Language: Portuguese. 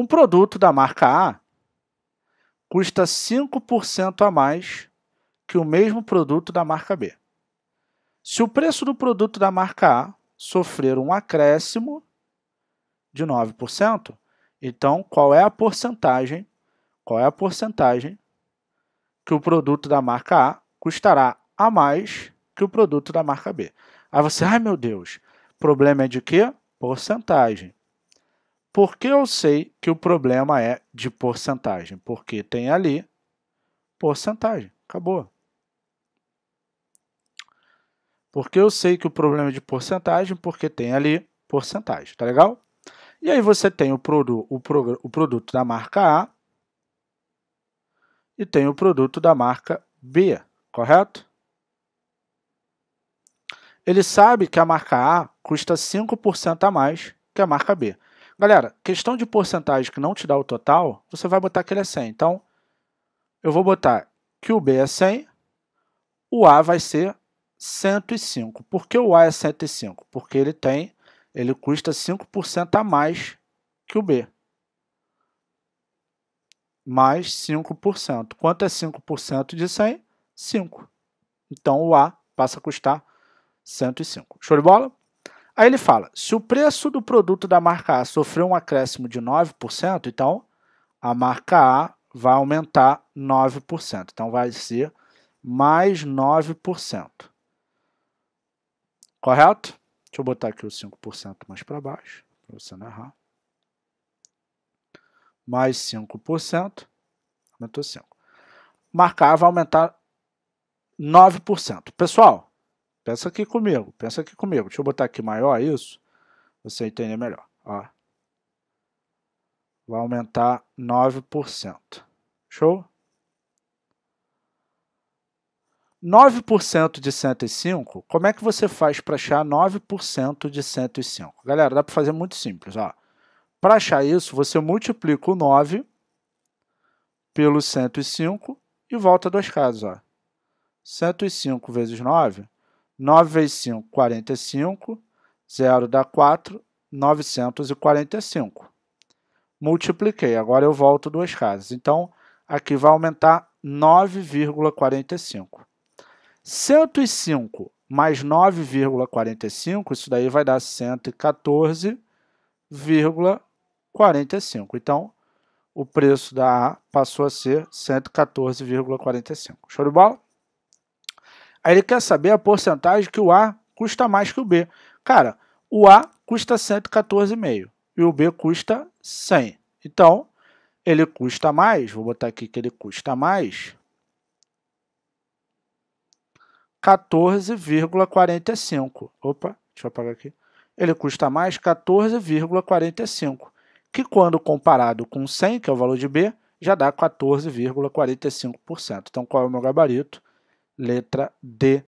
Um produto da marca A custa 5% a mais que o mesmo produto da marca B. Se o preço do produto da marca A sofrer um acréscimo de 9%, então qual é a porcentagem? Qual é a porcentagem que o produto da marca A custará a mais que o produto da marca B? Aí você, ai meu Deus, problema é de quê? Porcentagem. Por que eu sei que o problema é de porcentagem? Porque tem ali porcentagem. Acabou. Porque eu sei que o problema é de porcentagem, porque tem ali porcentagem. Tá legal? E aí você tem o, produ o, pro o produto da marca A e tem o produto da marca B, correto? Ele sabe que a marca A custa 5% a mais que a marca B. Galera, questão de porcentagem que não te dá o total, você vai botar que ele é 100. Então, eu vou botar que o B é 100, o A vai ser 105. Por que o A é 105? Porque ele tem, ele custa 5% a mais que o B. Mais 5%. Quanto é 5% de 100? 5. Então, o A passa a custar 105. Show de bola? Aí ele fala, se o preço do produto da marca A sofreu um acréscimo de 9%, então a marca A vai aumentar 9%. Então vai ser mais 9%. Correto? Deixa eu botar aqui o 5% mais para baixo, para você não errar. Mais 5%, aumentou 5%. Marca A vai aumentar 9%. Pessoal, Pensa aqui comigo, pensa aqui comigo. Deixa eu botar aqui maior isso, você entender melhor. Ó. Vai aumentar 9%. Show? 9% de 105, como é que você faz para achar 9% de 105? Galera, dá para fazer muito simples. Para achar isso, você multiplica o 9 pelo 105 e volta duas casas. Ó. 105 vezes 9 9 vezes 5, 45. 0 dá 4, 945. Multipliquei, agora eu volto duas casas. Então, aqui vai aumentar 9,45. 105 mais 9,45, isso daí vai dar 114,45. Então, o preço da A passou a ser 114,45. Show de bola? Aí ele quer saber a porcentagem que o A custa mais que o B. Cara, o A custa 114,5 e o B custa 100. Então, ele custa mais, vou botar aqui que ele custa mais, 14,45. Opa, deixa eu apagar aqui. Ele custa mais 14,45, que quando comparado com 100, que é o valor de B, já dá 14,45%. Então, qual é o meu gabarito? Letra D